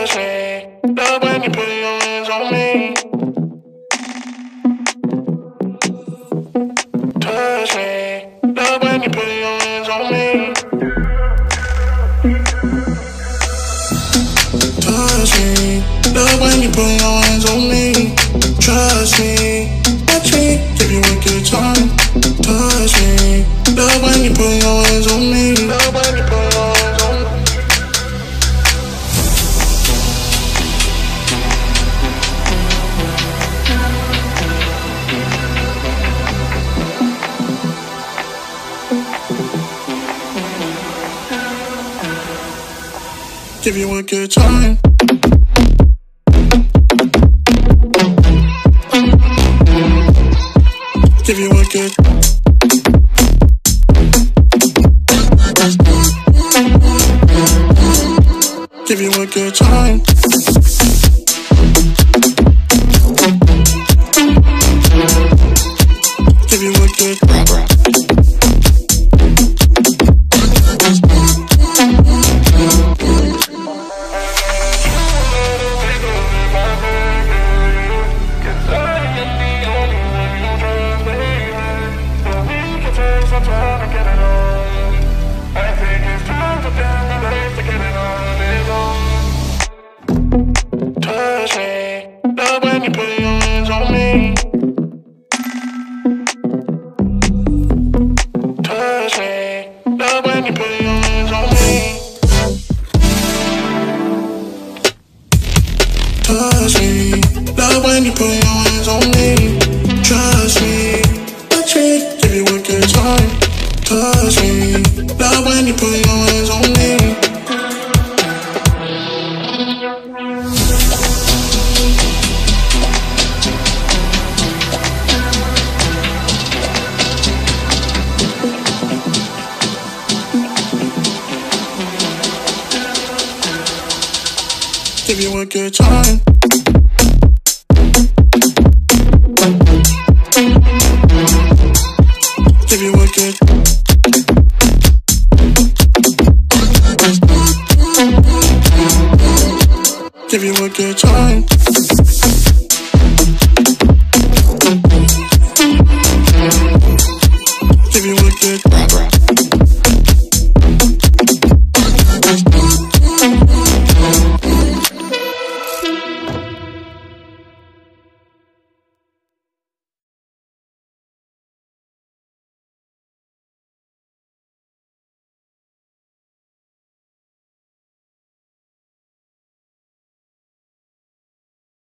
Touch me. Love when you put your hands on me. Touch me. Love when you put your hands on me. Touch me. Love when you put your hands on me. Trust me. Give you a good time. Give you a good. Give you a good time. Give you a good. Love when you put your hands on me. Trust me, touch me, give you a good time. Touch me, love when you put your hands on me. Give you a good time. Give you a good time.